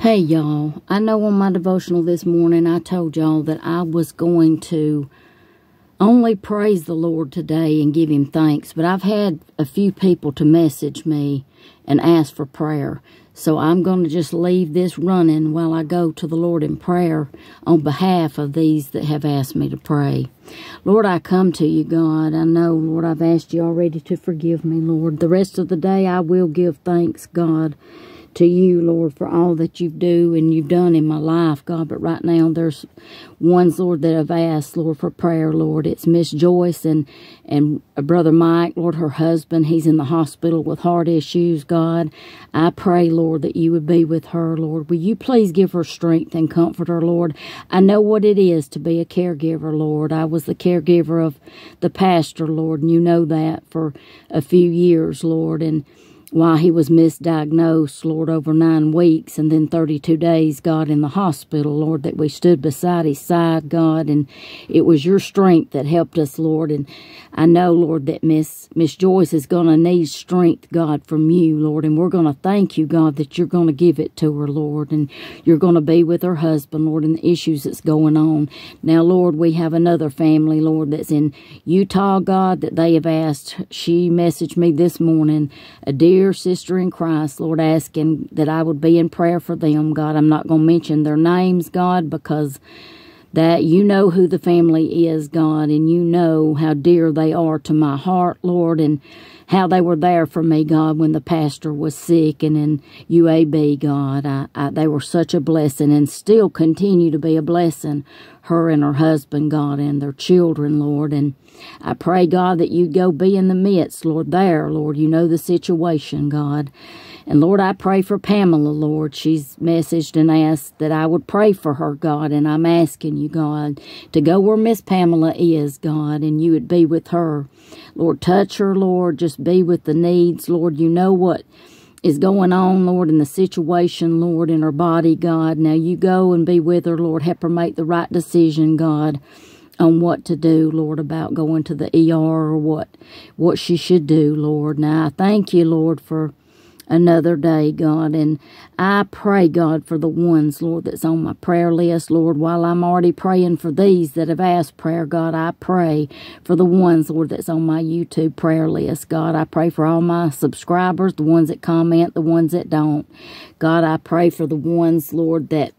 Hey, y'all. I know on my devotional this morning I told y'all that I was going to only praise the Lord today and give Him thanks, but I've had a few people to message me and ask for prayer. So I'm going to just leave this running while I go to the Lord in prayer on behalf of these that have asked me to pray. Lord, I come to you, God. I know, Lord, I've asked you already to forgive me, Lord. The rest of the day I will give thanks, God to you, Lord, for all that you do and you've done in my life, God. But right now, there's ones, Lord, that have asked, Lord, for prayer, Lord. It's Miss Joyce and and Brother Mike, Lord, her husband. He's in the hospital with heart issues, God. I pray, Lord, that you would be with her, Lord. Will you please give her strength and comfort her, Lord? I know what it is to be a caregiver, Lord. I was the caregiver of the pastor, Lord, and you know that for a few years, Lord. And while he was misdiagnosed, Lord, over nine weeks and then 32 days, God, in the hospital, Lord, that we stood beside his side, God, and it was your strength that helped us, Lord. And I know, Lord, that Miss Miss Joyce is going to need strength, God, from you, Lord, and we're going to thank you, God, that you're going to give it to her, Lord, and you're going to be with her husband, Lord, and the issues that's going on. Now, Lord, we have another family, Lord, that's in Utah, God, that they have asked. She messaged me this morning, a dear dear sister in Christ, Lord, asking that I would be in prayer for them, God. I'm not going to mention their names, God, because that you know who the family is, God, and you know how dear they are to my heart, Lord, and how they were there for me, God, when the pastor was sick and in UAB, God. I, I, they were such a blessing and still continue to be a blessing, her and her husband, God, and their children, Lord. And I pray, God, that you go be in the midst, Lord, there, Lord. You know the situation, God. And Lord, I pray for Pamela, Lord. She's messaged and asked that I would pray for her, God. And I'm asking you, God, to go where Miss Pamela is, God, and you would be with her. Lord, touch her, Lord. Just be with the needs, Lord. You know what is going on, Lord, in the situation, Lord, in her body, God. Now you go and be with her, Lord. Help her make the right decision, God on what to do, Lord, about going to the ER or what what she should do, Lord. Now I thank you, Lord, for another day, God. And I pray, God, for the ones, Lord, that's on my prayer list, Lord. While I'm already praying for these that have asked prayer, God, I pray for the ones, Lord, that's on my YouTube prayer list, God. I pray for all my subscribers, the ones that comment, the ones that don't. God, I pray for the ones, Lord, that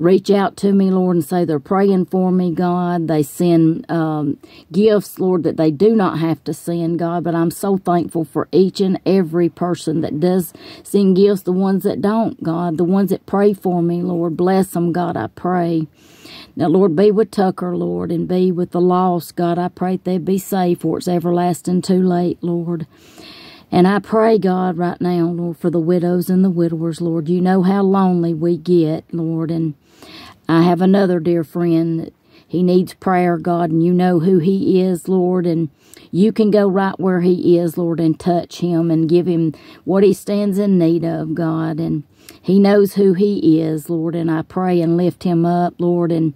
reach out to me, Lord, and say they're praying for me, God. They send um, gifts, Lord, that they do not have to send, God. But I'm so thankful for each and every person that does send gifts, the ones that don't, God, the ones that pray for me, Lord. Bless them, God, I pray. Now, Lord, be with Tucker, Lord, and be with the lost, God. I pray they be safe, for it's everlasting too late, Lord. And I pray, God, right now, Lord, for the widows and the widowers, Lord. You know how lonely we get, Lord, and I have another dear friend that he needs prayer, God, and you know who he is, Lord, and you can go right where he is, Lord, and touch him and give him what he stands in need of, God, and he knows who he is, Lord, and I pray and lift him up, Lord, and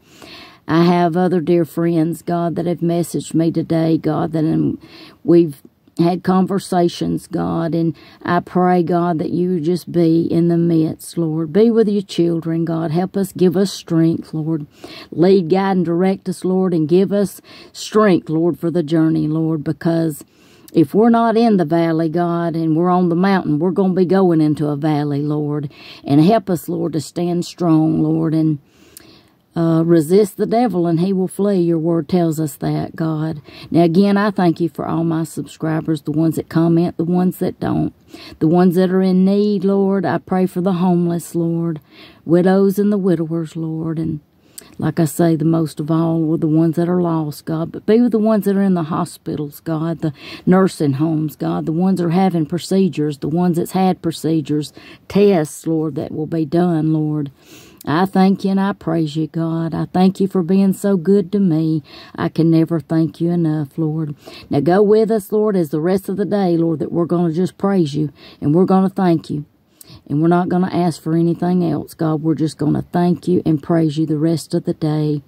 I have other dear friends, God, that have messaged me today, God, that we've had conversations, God, and I pray, God, that you just be in the midst, Lord. Be with your children, God. Help us, give us strength, Lord. Lead, guide, and direct us, Lord, and give us strength, Lord, for the journey, Lord, because if we're not in the valley, God, and we're on the mountain, we're going to be going into a valley, Lord. And help us, Lord, to stand strong, Lord, and uh, resist the devil and he will flee. Your word tells us that, God. Now, again, I thank you for all my subscribers, the ones that comment, the ones that don't, the ones that are in need, Lord. I pray for the homeless, Lord, widows and the widowers, Lord, and like I say, the most of all were the ones that are lost, God. But be with the ones that are in the hospitals, God, the nursing homes, God, the ones that are having procedures, the ones that's had procedures, tests, Lord, that will be done, Lord. I thank you and I praise you, God. I thank you for being so good to me. I can never thank you enough, Lord. Now go with us, Lord, as the rest of the day, Lord, that we're going to just praise you and we're going to thank you. And we're not going to ask for anything else, God. We're just going to thank you and praise you the rest of the day.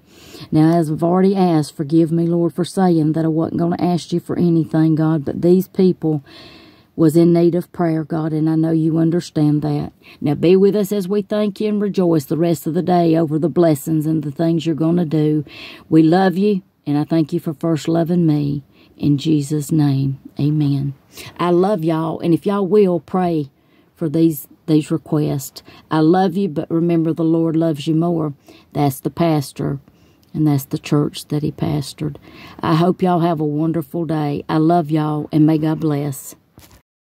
Now, as I've already asked, forgive me, Lord, for saying that I wasn't going to ask you for anything, God. But these people was in need of prayer, God, and I know you understand that. Now be with us as we thank you and rejoice the rest of the day over the blessings and the things you're going to do. We love you, and I thank you for first loving me. In Jesus' name, amen. I love y'all, and if y'all will, pray for these these requests. I love you, but remember the Lord loves you more. That's the pastor, and that's the church that he pastored. I hope y'all have a wonderful day. I love y'all, and may God bless.